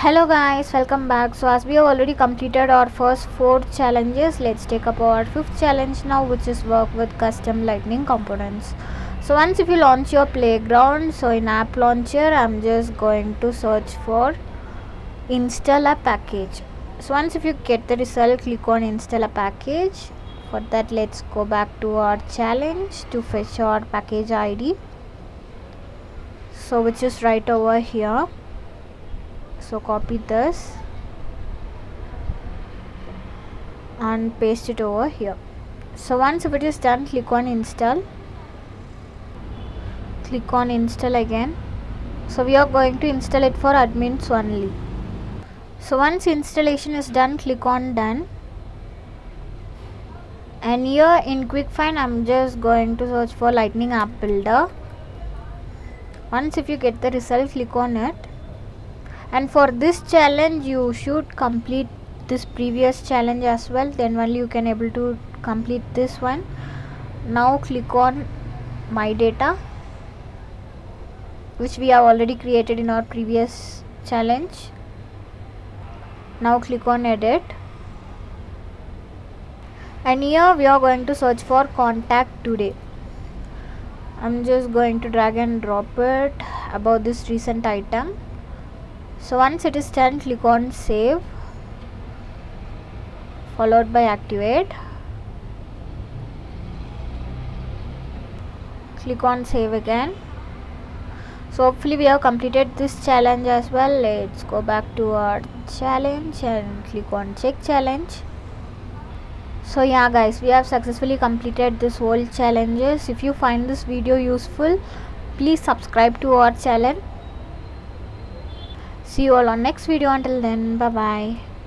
hello guys. Welcome back. So as we have already completed our first four challenges let's take up our fifth challenge now which is work with custom lightning components. So once if you launch your playground so in app launcher i'm just going to search for install a package. So once if you get the result click on install a package. For that let's go back to our challenge to fetch our package id so which is right over here so copy this and paste it over here. So once if it is done click on install. Click on install again. So we are going to install it for admins only. So once installation is done click on done. And here in quick find i'm just going to search for lightning app builder. Once if you get the result click on it and for this challenge you should complete this previous challenge as well. Then only you can able to complete this one. Now click on my data which we have already created in our previous challenge. Now click on edit. And here we are going to search for contact today. I'm just going to drag and drop it about this recent item so once it is done click on save followed by activate. Click on save again. So hopefully we have completed this challenge as well. Let's go back to our challenge and click on check challenge. So yeah guys we have successfully completed this whole challenges. If you find this video useful please subscribe to our channel see you all on next video. Until then bye bye